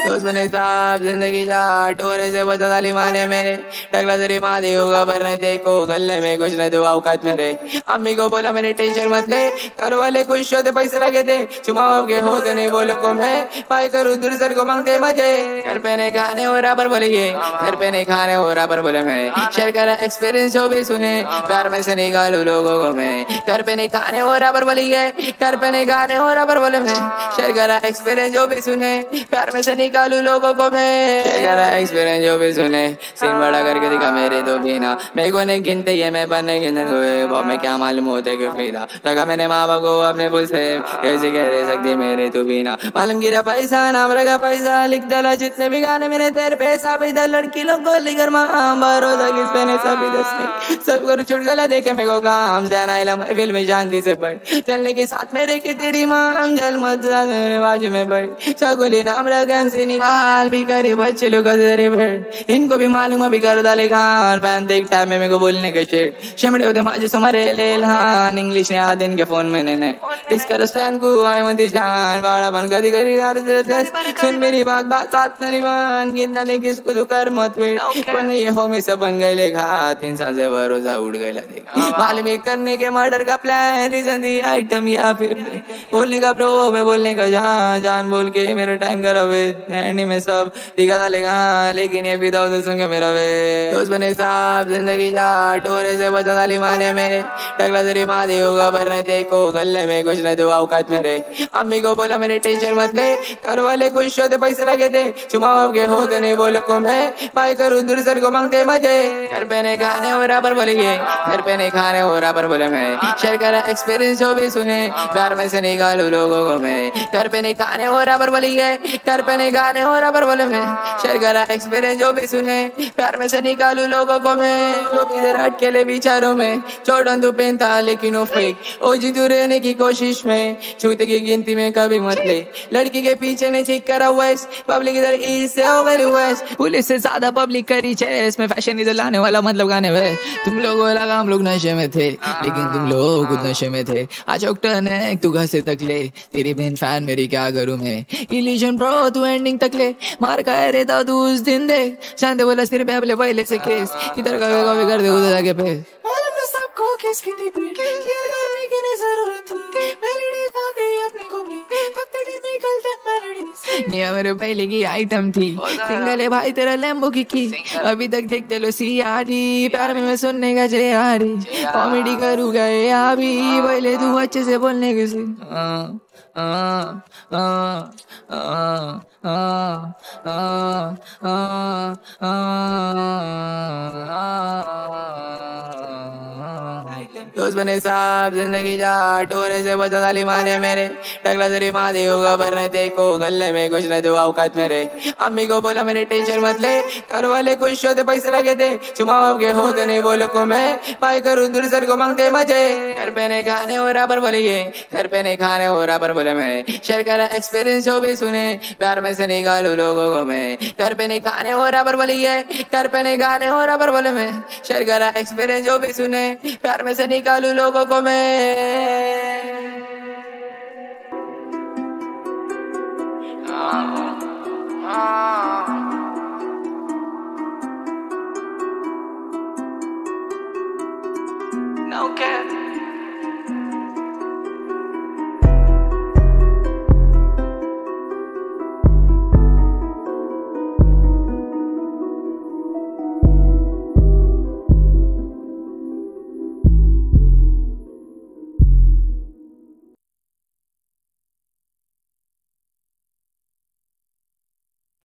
दोस्त बने ज़िंदगी टोरे से बचा साली माने मेरे टकला तेरी माँ दी होगा, पर नहीं देखो, गले में कुछ नहीं दो औकात मेरे अम्मी को बोला मैंने टेंशन मत ले, घर वाले खुश होते पैसे लगे थे चुमाओ के होते नहीं बोलो को मैं पाई करूँ, दूर सर को मांगते मज़े। घर पे नहीं खाने हो रहा पर बोले ये। घर पे नहीं खाने हो रहा पर बोले मैं। शेयर करा एक्सपीरियंस जो भी सुने, प्यार में से निकालू लोगों को मैं। घर पे नहीं खाने हो रहा पर बोली ये। घर पे नहीं खाने हो रहा पर बोले मैं। शेयर करा एक्सपीरियंस जो भी सुने, प्यार में से निकालू लोगों को मैं। एक्सपीरियंस जो भी सुने सीन बड़ा करके दिखा मेरे तो बिना मेरे को नहीं गिनते, ये मैं बनने गिनते हुए। वो मैं क्या मालूम होते कि फिदा लगा मैंने माँ बाप को अपने पुल से कैसे कह रहे सकती मेरे तो बिना मालूम गिरा पैसा, नाम रखा पैसा, लिख डाला जितने भी गाने मैंने तेरे पैसा भी दल लड़की लोग को लिखर माँ भरोसा किस पे ने सभी दसने सब कर छुट गला देखे मेरे को काम जाना इलम फ़िल्म में शांति से पढ़। चलने के साथ मेरे की तेरी माँ जल मत मेरे बाजू में बैठ सगुली नाम रखा से निकाल भी करे बच्चे लोग तेरे इनको भी मालूम अभी कर डाले खान। पैन देख टाइम में मेरे को बोलने के शेड शेमड़े होते माजे सुमारे ले लान। इंग्लिश ने आद इनके फ़ोन में ने इसका स्टैंड को आए मत जान। बाड़ा बन कदी करी यार सुन मेरी बात बात साथ मान गिनना ले किसको तो कर मत वेट पर ये हो में सब बन गए लेखा तीन साल से भरोसा उड़ गया देखा। मालूम है करने के मर्डर का प्लान रीजन दी आइटम या फिर। बोलने का प्रो मैं बोलने का जान। जान बोल के मेरा टाइम करा वे एंडी में सब दिखा था लेगा, लेकिन ये भी दाऊद सुन के मेरा वे। दोस्त बने साहब, ज़िंदगी जा टोरे से बचा साली माने मेरे टकला तेरी माँ दी होगा, पर नहीं देखो, गले में कुछ नहीं दो औकात मेरे अम्मी को बोला मैंने टेंशन मत ले। घर वाले खुश होते, पैसे लगे थे। चुमाओ के होते नहीं बोलो को मैं पाई करूँ, दूर सर को मांगते मज़े। घर पे नहीं खाने हो रहा पर बोले ये घर पे नहीं खाने हो रहा पर बोले मैं। शेयर करा एक्सपीरियंस जो भी सुने, प्यार में से निकालू लोगों को मैं। घर पे नहीं खाने हो रहा पर बोले ये घर पे नहीं हो रहा पर बोले, मैं शेयर करा एक्सपीरियंस जो भी सुने, प्यार में से निकालू लोगों को मैं। लोग इधर अटकेले विचारों में चौड़न तू पहनता लेकिन वो फेक ओ जी, तू रहने की कोशिश में, छूते की गिनती में कभी मत ले। लड़की के पीछे ने चेक करा वेस्ट पब्लिक इधर ईस्ट से हो गई वेस्ट पुलिस से ज़्यादा पब्लिक करी चेस में फ़ैशन इधर लाने वाला मतलब गाने में। तुम लोगों लगा हम लोग नशे में थे, लेकिन तुम लोग नशे में थे। आज टर्न है, तू घर से तक ले। तेरी बहन फ़ैन मेरी क्या करूँ मैं? इलिजन प्रो तू एंडिंग तक ले मार का रे दादू उस दिन दे चांदे बोला सिर पे अपने पहले से केस इधर का कभी कर दे उधर जाके पे सबको किसकी ज़रूरत मेरे पहले की आइटम थी। सिंगल है भाई तेरा लैम्बो की की। अभी तक देखते लो सी आरी प्यार में मैं सुनने का जे आरी कॉमेडी करूँगा ये अभी? पहले तू अच्छे से बोलने के से दोस्त बने साहब ज़िंदगी जा, टोरे से बचा साली माने मेरे। टकला तेरी माँ दी होगा, पर नहीं देखो, गले में कुछ नहीं दो औकात मेरे। अम्मी को बोला मैंने टेंशन मत ले। घर वाले खुश होते, पैसे लगे थे चुमाओ के होते नहीं बोलो को मैं पाई करूँ, दूर सर को मांगते मज़े। घर पे नहीं खाने हो रहा पर बोले ये। घर पे नहीं खाने हो रहा पर बोले मैं शेयर करा एक्सपीरियंस जो भी सुने, प्यार में से निकालू लोगों को मैं। घर पे नहीं खाने हो रहा पर बोले ये। घर पे नहीं खाने हो रहा पर बोले मैं। शेयर करा एक्सपीरियंस जो भी सुने, प्यार में से निकालू लोगों को मैं No cap.